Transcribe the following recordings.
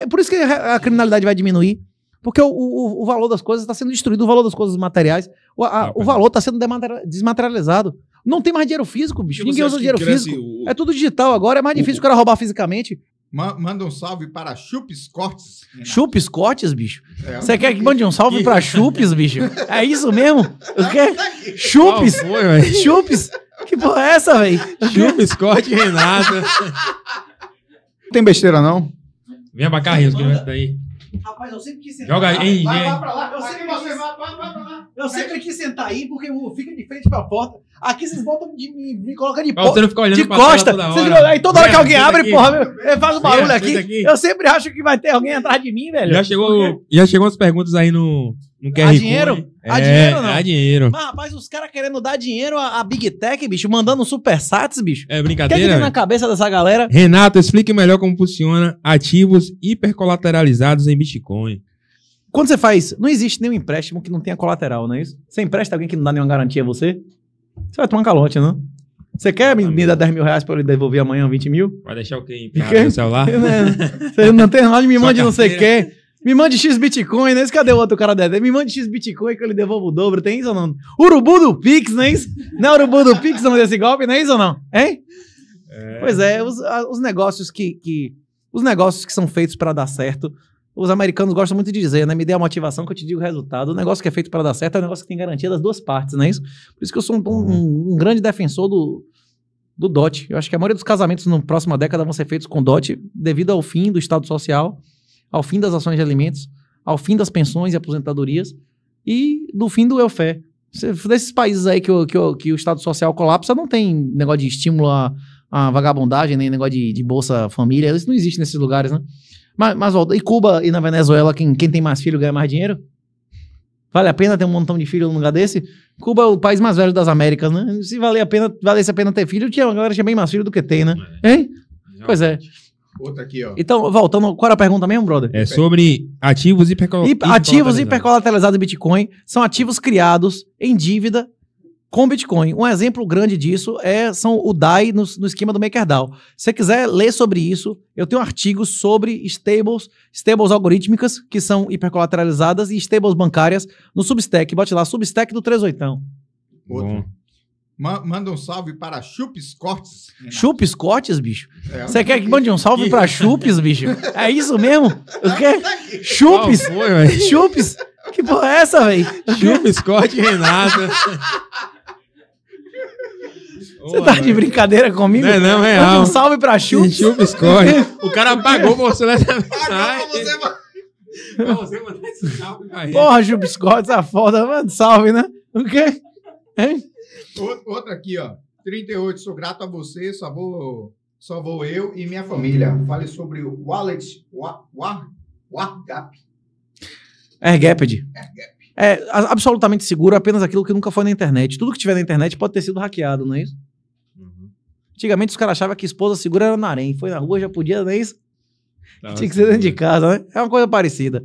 É por isso que a criminalidade vai diminuir. Porque o, o, o valor das coisas está sendo destruído, o valor das coisas materiais, o, a- Ah, o valor está sendo desmaterializado. Não tem mais dinheiro físico, bicho. Porque Ninguém usa dinheiro físico. o- É tudo digital agora, é mais difícil o cara roubar fisicamente. Ma- Manda um salve para Chupes Cortes. Renato. Chupes, cortes, bicho. É, Você quer que mande um salve pra chupes, bicho? É isso mesmo? O quê? Qual Chupes? foi? Chupes? Que porra é essa, velho? Chupa, Scott e Renata. Não tem besteira, não? Vem pra cá, Rios, que vai daí. Rapaz, eu sempre quis sentar. Joga aí, vai, gente. vai pra lá. Eu sempre, quis, eu sempre quis sentar aí porque eu fico de frente pra porta. Aqui vocês botam de me, me colocam de Pra você porta. não ficar olhando De pra costa, toda vocês aí toda hora que alguém abre, aqui. porra, faz um barulho aqui. aqui. Eu sempre acho que vai ter alguém atrás de mim, velho. Já chegou, já chegou umas perguntas aí no, no QR Code. dinheiro? É, dinheiro ou não? Há dinheiro. Mas, rapaz, os caras querendo dar dinheiro à, à Big Tech, bicho, mandando super sats, bicho. É O que, é que brincadeira? tem na velho? cabeça dessa galera? Renato, explique melhor como funciona ativos hipercolateralizados em Bitcoin. Quando você faz. Não existe nenhum empréstimo que não tenha colateral, não é isso? Você empresta alguém que não dá nenhuma garantia a você? Você vai tomar um calote, não? Você quer me, me dar 10 mil reais pra eu lhe devolver amanhã 20 mil? Vai deixar o quê? Em no celular? Você não tem nada, me mande não sei o quê. Me mande X Bitcoin, né? Esse Cadê o outro cara dele? Me mande X Bitcoin que eu lhe devolvo o dobro. Tem isso ou não? Urubu do Pix, não é isso? Não é Urubu do Pix não desse golpe, não é isso ou não? Hein? Pois é, os, os negócios que, que- Os negócios que são feitos para dar certo. Os americanos gostam muito de dizer, né? Me dê a motivação que eu te digo o resultado. O negócio que é feito para dar certo é um negócio que tem garantia das duas partes, não é isso? Por isso que eu sou um, um- um grande defensor do, do DOT. Eu acho que a maioria dos casamentos na próxima década vão ser feitos com DOT devido ao fim do Estado Social, ao fim das ações de alimentos, ao fim das pensões e aposentadorias e do fim do welfare. Cê- Desses países aí que o, que, o, que o Estado Social colapsa, não tem negócio de estímulo à, à vagabundagem, nem negócio de, de Bolsa Família. Isso não existe nesses lugares, né? Mas, mas volta, e Cuba e na Venezuela, quem, quem tem mais filho ganha mais dinheiro? Vale a pena ter um montão de filho num lugar desse? Cuba é o país mais velho das Américas, né? Se valer a pena, valesse a pena ter filho, tinha, a galera tinha bem mais filho do que tem, né? Hein? Pois é. Outra aqui, ó. Então, voltando, qual era a pergunta mesmo, brother? É sobre ativos hipercol Hip- ativos hipercolateralizados. hipercolateralizados em Bitcoin são ativos criados em dívida com Bitcoin. Um exemplo grande disso é são o DAI no, no esquema do MakerDAO. Se você quiser ler sobre isso, eu tenho artigos sobre stables, stables algorítmicas, que são hipercolateralizadas, e stables bancárias no Substack. Bote lá, Substack do 38. Outra. Bom. Ma- manda um salve para Chupes Cortes. Chupes cortes, bicho. É, Você quer que mande um salve pra chupes, bicho? É isso mesmo? O quê? Qual Chupes? foi, velho? Chupes? Que porra é essa, velho? Chupa, Scott e Renata. Você tá de brincadeira comigo? Não é não, é Mande um real. salve pra chupes. Chupa, Scott. O cara pagou você nessa Ah, não, você vai- Pra você mandar esse salve pra ele. Porra, chupes cortes, a foda. Mano, salve, né? O quê? Hein? Ou- Outra aqui, ó. 38. Sou grato a você, só vou, só vou eu e minha família. Fale sobre o Wallet Wa- Wa- WhatsApp. AirGapped. É a- absolutamente seguro, apenas aquilo que nunca foi na internet. Tudo que tiver na internet pode ter sido hackeado, não é isso? Uhum. Antigamente os caras achavam que esposa segura era na arém. Foi na rua, já podia, não é isso? Tá, Tinha que ser dentro de casa, né? É uma coisa parecida.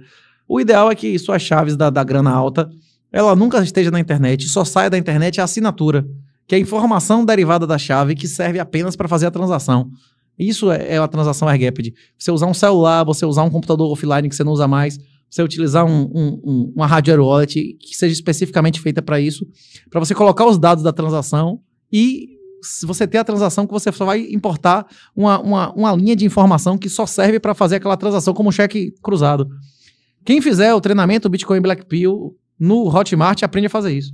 O ideal é que suas chaves da, da grana alta, ela nunca esteja na internet. Só saia da internet a assinatura, que é a informação derivada da chave que serve apenas para fazer a transação. Isso é, é a transação AirGapped. Você usar um celular, você usar um computador offline que você não usa mais, você utilizar um, um- um- uma hardware wallet que seja especificamente feita para isso, para você colocar os dados da transação e se você ter a transação que você só vai importar uma, uma, uma linha de informação que só serve para fazer aquela transação como um cheque cruzado. Quem fizer o treinamento Bitcoin Black Pill no Hotmart aprende a fazer isso.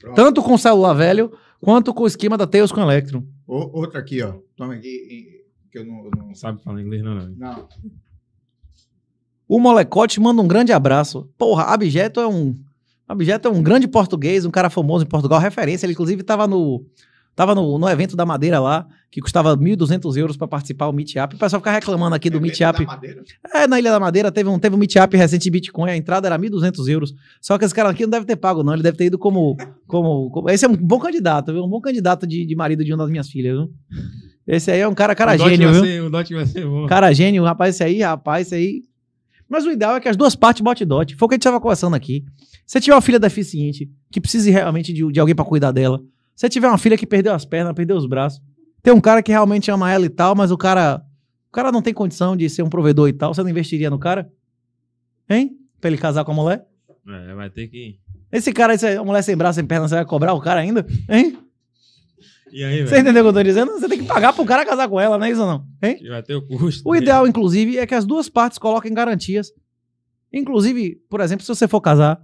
Pronto. Tanto com o celular velho, quanto com o esquema da Tails com Electron. O- outra aqui, ó. Toma aqui, que eu não... não- Não sabe falar inglês, não, não. não. O Molecote manda um grande abraço. Porra, Abjeto é um. Abjeto é um grande português, um cara famoso em Portugal, referência. Ele, inclusive, tava no. Tava no, no evento da Madeira lá, que custava 1.200 euros para participar do Meetup. O pessoal fica reclamando aqui do Evento Meetup. da Madeira. É, na Ilha da Madeira teve um, teve um meetup recente de Bitcoin, a entrada era 1.200 euros. Só que esse cara aqui não deve ter pago, não. Ele deve ter ido como. como, como- esse é um bom candidato, viu? Um bom candidato de, de marido de uma das minhas filhas, viu? Esse aí é um cara, cara o gênio, vai viu? ser- o dot vai ser bom. Cara gênio, rapaz, esse aí, rapaz, esse aí. Mas o ideal é que as duas partes bote dot. Foi o que a gente estava conversando aqui. Se você tiver uma filha deficiente, que precise realmente de, de alguém para cuidar dela. Se você tiver uma filha que perdeu as pernas, perdeu os braços. Tem um cara que realmente ama ela e tal, mas o cara cara não tem condição de ser um provedor e tal, você não investiria no cara? Hein? Pra ele casar com a mulher? É, vai ter que. Esse cara, essa a mulher sem braço, sem perna, você vai cobrar o cara ainda? Hein? E aí, Você entendeu o que eu tô dizendo? Você tem que pagar pro cara casar com ela, não é isso ou não? Hein? Vai ter o custo. O ideal, inclusive, é que as duas partes coloquem garantias. Inclusive, por exemplo, se você for casar,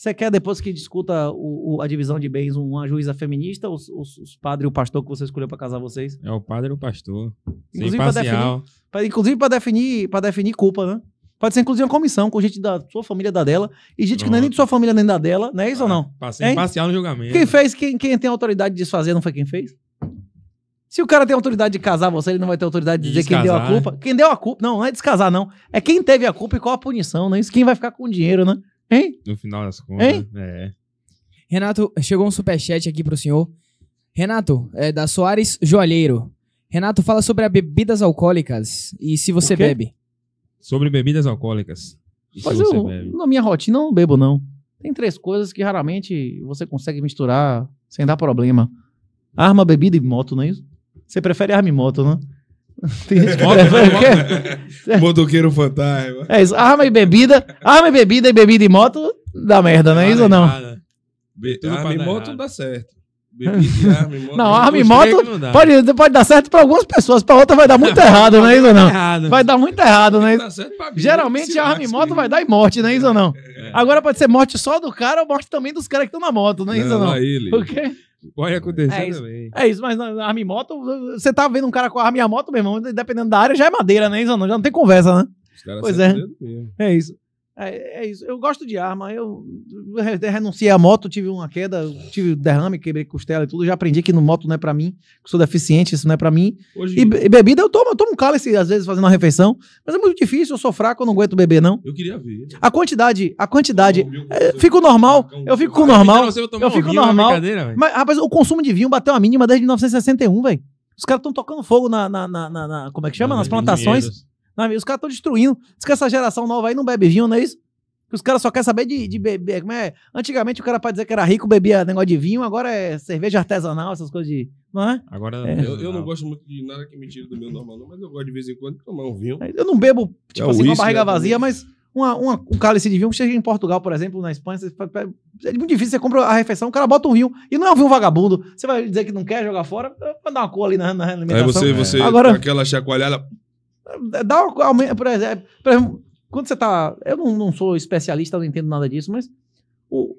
você quer, depois que discuta o- o- a divisão de bens, uma juíza feminista, os, os, os padres e o pastor que você escolheu pra casar vocês? É o padre ou o pastor. Inclusive pra parcial. Pra- inclusive para definir, pra definir culpa, né? Pode ser, inclusive, uma comissão com gente da sua família da dela e gente que não é nem de sua família nem da dela, não é isso ou não? Pra ser Hein? imparcial no julgamento. Quem fez, quem, quem tem autoridade de desfazer não foi quem fez? Se o cara tem autoridade de casar você, ele não vai ter autoridade de dizer quem deu a descasar, culpa. Quem deu a culpa, não, não é descasar, não. É quem teve a culpa e qual a punição, não é isso? Quem vai ficar com o dinheiro, né? Hein? No final das contas. Hein? É. Renato, chegou um superchat aqui pro senhor. Renato, é da Soares Joalheiro. Renato, fala sobre as bebidas alcoólicas e se você bebe. Sobre bebidas alcoólicas. E se Mas você eu, bebe? na minha rotina, eu não bebo, não. Tem três coisas que raramente você consegue misturar sem dar problema. Arma, bebida e moto, não é isso? Você prefere arma e moto, né? Tem gente que Moto, moto. Motoqueiro fantasma. É isso, arma e bebida. Arma e bebida e bebida e moto dá merda, não é isso ou não? Be Tudo arma e moto errado. dá certo. Bebida, arma e moto. Não, arma e moto pode, pode dar certo pra algumas pessoas, pra outra vai dar muito errado, não é isso ou não? Vai dar muito errado, não é isso? Geralmente se arma e moto vai dar em morte, não é isso ou não? Agora pode ser morte só do cara ou morte também dos caras que estão na moto, não é isso ou Não, não? Pode acontecer É isso. também. É isso, mas na e moto, você tá vendo um cara com arma e a moto, meu irmão, dependendo da área, já é madeira, né? Isso não, já não tem conversa, né? Os caras Pois é. É isso. É, é isso. Eu gosto de arma. Eu re- renunciei à moto, tive uma queda, tive derrame, quebrei costela e tudo. Já aprendi que no moto não é pra mim, que sou deficiente, isso não é pra mim. Hoje, E, e bebida eu tomo, eu tomo um cálice às vezes fazendo uma refeição, mas é muito difícil, eu sou fraco, eu não aguento beber não. eu queria ver. A quantidade, a quantidade, é, fico normal, eu fico com normal. Eu fico é normal. Mas, rapaz, o consumo de vinho bateu a mínima desde 1961, velho. Os caras estão tocando fogo na, na, na, na- na- Como é que chama? Nas plantações. Vinhedos. Na- Os caras estão destruindo. Diz que essa geração nova aí não bebe vinho, não é isso? Que os caras só querem saber de, de beber. Como é? Antigamente o cara, pra dizer que era rico, bebia negócio de vinho, agora é cerveja artesanal, essas coisas de. Não é? Agora É. Eu, eu não gosto muito de nada que me tire do meu normal, não, mas eu gosto de vez em quando de tomar um vinho. Eu não bebo, tipo É assim, com a whisky, barriga né, vazia, mas uma, uma- um cálice de vinho chega em Portugal, por exemplo, na Espanha, você, é muito difícil, você compra a refeição, o cara bota um vinho. E não é um vinho vagabundo. Você vai dizer que não quer jogar fora, vai dar uma cor ali na, na Aí alimentação. você, você Agora- aquela chacoalhada. Dá uma, aumenta- por exemplo, por exemplo, quando você tá. Eu não, não sou especialista, não entendo nada disso, mas o,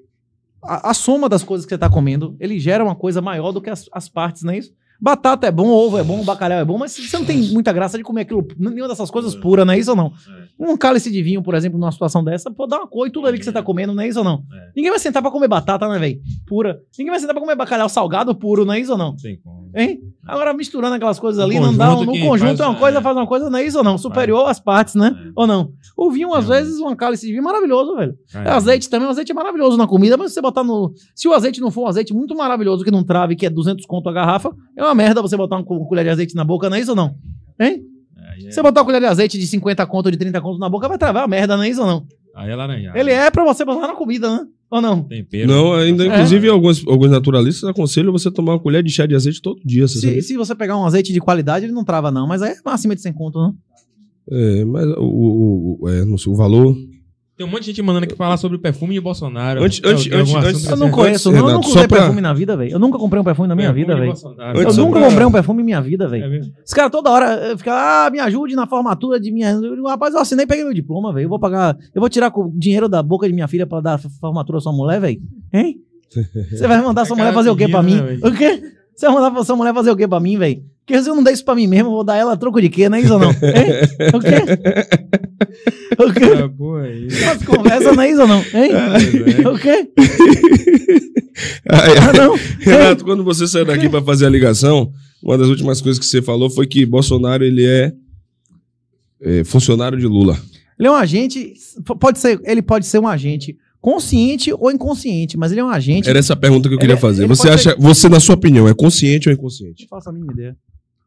a, a soma das coisas que você tá comendo, ele gera uma coisa maior do que as, as partes, não é isso? Batata é bom, ovo é bom, bacalhau é bom, mas você não tem muita graça de comer aquilo, nenhuma dessas coisas pura, não é isso ou não? Um cálice de vinho, por exemplo, numa situação dessa, pode dar uma cor e tudo ali que você tá comendo, não é isso ou não? É. Ninguém vai sentar pra comer batata, né, velho? Pura. Ninguém vai sentar pra comer bacalhau salgado puro, não é isso ou não? Como. Hein? Agora misturando aquelas coisas ali, não dá. No conjunto faz- é uma coisa, é. faz uma coisa, não é isso ou não? Superior às partes, né? É. Ou não? O vinho, às É. vezes, um cálice de vinho é maravilhoso, velho. É. Azeite também, o azeite é maravilhoso na comida, mas se você botar no. Se o azeite não for um azeite muito maravilhoso, que não trave, que é 200 conto a garrafa, é uma merda você botar uma co- colher de azeite na boca, não é isso ou não? Hein? É, Se você botar uma colher de azeite de 50 conto ou de 30 conto na boca, vai travar uma merda, não é isso ou não? Aí é laranjado. Ele é pra você botar na comida, né? Ou não? Tempero. Não, ainda, É. inclusive, alguns, alguns naturalistas aconselham você tomar uma colher de chá de azeite todo dia. Você Se, se você pegar um azeite de qualidade, ele não trava, não. Mas aí é acima de 100 conto, né? É, mas o, o, o- é, não sei, o valor. Tem um monte de gente mandando aqui falar sobre o perfume de Bolsonaro. Antes- antes- antes- assunto antes- Eu não conheço, não, eu Renato, nunca só usei pra- perfume na vida, velho. Eu nunca comprei um perfume na minha Perfume vida, velho. Eu nunca pra- comprei um perfume em minha vida, É velho. mesmo? Os caras toda hora eh, ficam, ah, me ajude na formatura de minha. Eu Rapaz, eu assinei e peguei meu diploma, velho. Eu vou pagar. Eu vou tirar com dinheiro da boca de minha filha pra dar formatura à sua mulher, velho. Hein? Você vai mandar sua É mulher fazer o quê pra mim? né, o quê? Você vai mandar sua mulher fazer o quê pra mim, velho? Porque se eu não der isso pra mim mesmo, eu vou dar ela a troco de quê, não é isso ou não? Hein? O quê? O quê? Ah, aí. As conversas não é isso ou não? Hein? Pois é. O quê? Ai, Ah, não? Renato, quando você saiu daqui para fazer a ligação, uma das últimas coisas que você falou foi que Bolsonaro ele é, é, funcionário de Lula. Ele é um agente, pode ser, ele pode ser um agente consciente ou inconsciente, mas ele é um agente. Era essa a pergunta que eu queria Ele- fazer. Você acha, você na sua opinião, é consciente ou inconsciente? Não faço a mínima ideia.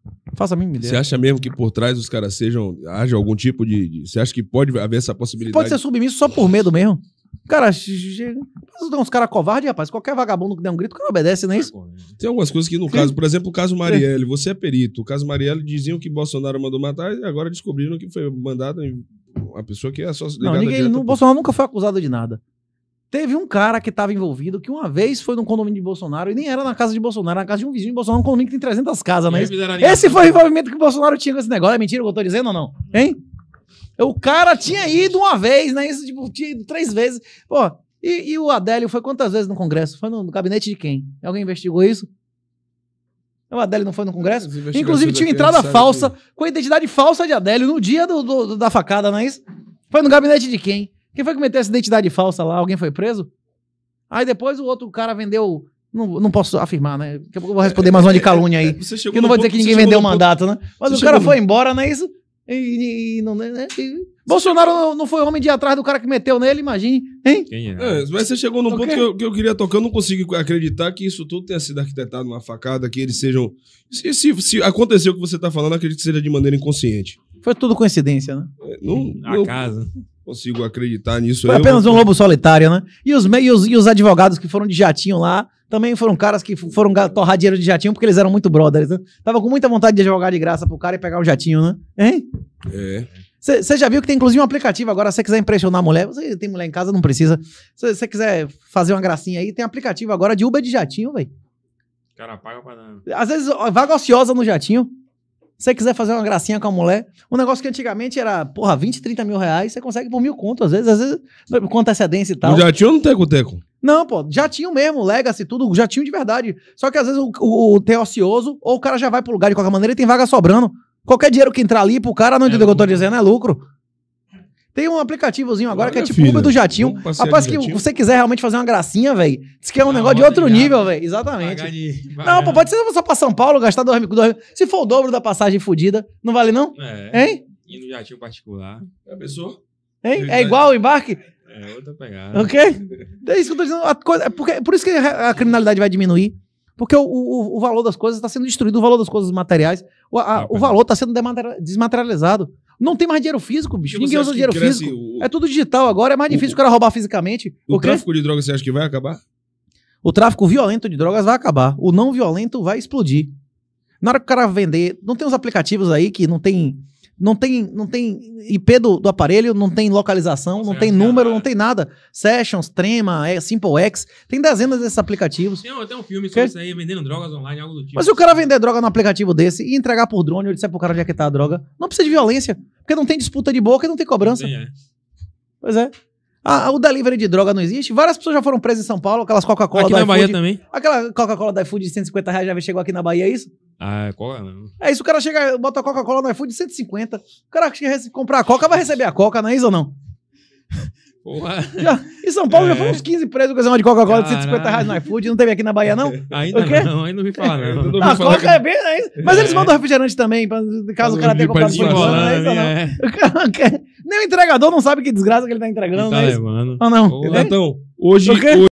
Não faço a mínima Você ideia. acha mesmo que por trás os caras sejam haja algum tipo de, de- você acha que pode haver essa possibilidade? Pode ser submisso só por medo mesmo. Cara. Tem uns caras covardes, rapaz. Qualquer vagabundo que der um grito, o cara obedece, não é isso? Tem algumas coisas que, no caso, por exemplo, o caso Marielle, você é perito. O caso Marielle diziam que Bolsonaro mandou matar e agora descobriram que foi mandado uma pessoa que é só Não, ninguém. por- Bolsonaro nunca foi acusado de nada. Teve um cara que estava envolvido que uma vez foi num condomínio de Bolsonaro e nem era na casa de Bolsonaro, era na casa de um vizinho de Bolsonaro, um condomínio que tem 300 casas, é isso? Esse foi o envolvimento que o Bolsonaro tinha com esse negócio. É mentira o que eu tô dizendo ou não? Hein? O cara tinha ido uma vez, né? Isso, tipo, tinha ido três vezes. Pô, e, e o Adélio foi quantas vezes no Congresso? Foi no, no gabinete de quem? Alguém investigou isso? O Adélio não foi no Congresso? Inclusive tinha entrada falsa, que- com a identidade falsa de Adélio no dia do, do- do- da facada, não é isso? Foi no gabinete de quem? Quem foi que meteu essa identidade falsa lá? Alguém foi preso? Aí depois o outro cara vendeu. Não, não posso afirmar, né? Daqui a pouco eu vou responder mais uma de calúnia aí. É, Você chegou Que eu não vou dizer que ninguém chegou vendeu o mandato, né? Mas Você o cara chegou foi embora, não é isso? E, e não, né? E Bolsonaro não, não foi homem de ir atrás do cara que meteu nele, imagine. Hein? Quem é? É, mas você chegou num O ponto que eu, que eu queria tocar. Eu não consigo acreditar que isso tudo tenha sido arquitetado numa facada, que eles sejam. Se, se, se aconteceu o que você tá falando, acredito que seja de maneira inconsciente. Foi tudo coincidência, né? É, Não, A não casa. Consigo acreditar nisso. Foi apenas Eu- um lobo solitário, né? E os, e os, e os advogados que foram de jatinho lá também foram caras que foram torrar dinheiro de jatinho porque eles eram muito brothers. Né? Tava com muita vontade de advogar de graça pro cara e pegar o jatinho, né? Hein? É. Você já viu que tem inclusive um aplicativo agora, se você quiser impressionar a mulher, você tem mulher em casa, não precisa. Se você quiser fazer uma gracinha aí, tem aplicativo agora de Uber de jatinho, velho. O cara paga pra dar. Às vezes, vaga ociosa no jatinho. Se você quiser fazer uma gracinha com a mulher, um negócio que antigamente era, porra, 20, 30 mil reais, você consegue por mil conto, às vezes, às vezes, com antecedência e tal. No jatinho ou no teco-teco? Não, pô, jatinho mesmo, legacy, tudo, jatinho de verdade. Só que às vezes o, o, o tem ocioso, ou o cara já vai pro lugar de qualquer maneira e tem vaga sobrando. Qualquer dinheiro que entrar ali pro cara, não entendeu o que eu tô dizendo, é lucro. Tem um aplicativozinho agora que é Olha, tipo filha, Uber do jatinho. Rapaz, que jatinho? você quiser realmente fazer uma gracinha, velho, diz que é um Ah, negócio de outro nível, velho. Exatamente. Não, pô, pode ser só passar São Paulo, gastar dois mil. dois- Se for o dobro da passagem fudida, não vale não? É. Hein? E no jatinho particular. Já pensou? Hein? É igual o embarque? É outra pegada. Ok? É isso que eu tô dizendo. A coisa, é porque, por isso que a a criminalidade vai diminuir. Porque o, o, o valor das coisas está sendo destruído, o valor das coisas materiais. O, a- Ah, o valor está sendo desmaterializado. Não tem mais dinheiro físico, bicho. Porque Ninguém usa dinheiro físico. O, É tudo digital agora, é mais difícil o cara roubar fisicamente. o O, tráfico de drogas você acha que vai acabar? o tráfico violento de drogas vai acabar. O não violento vai explodir. Na hora que o cara vender, não tem uns aplicativos aí que não tem. Não tem, não tem IP do, do aparelho, não tem localização, não Consegue tem achar número, não tem nada. Sessions, Trema, é, SimpleX, tem dezenas desses aplicativos. Tem, um- tem um filme sobre Quê? isso aí, vendendo drogas online, algo do tipo. Mas se o cara vender droga no aplicativo desse e entregar por drone, ou disser pro cara onde é que tá a droga, não precisa de violência. Porque não tem disputa de boca e não tem cobrança. Tem, é. Pois é. Ah, o delivery de droga não existe. Várias pessoas já foram presas em São Paulo, aquelas Coca-Cola Aqui na Bahia iFood. também. Aquela Coca-Cola do iFood de 150 reais já chegou aqui na Bahia, é isso? Ah, é? Não. É isso, o cara chega, bota a Coca-Cola no iFood de 150. O cara que chega a comprar a Coca vai receber a Coca, não é isso ou não? Porra. Já, em São Paulo já É. foram uns 15 presos com negócio de Coca-Cola de Caralho. 150 reais no iFood. Não teve aqui na Bahia, não? Ainda O quê? não, ainda não vi falar, não. não A Coca é bem, é isso. Mas eles É. mandam refrigerante também, pra, caso o cara tenha De comprado por não é isso ou não? é. O cara quer- Nem o entregador não sabe que desgraça que ele tá entregando, Tá não é isso? levando. Ou não? Renatão, hoje, hoje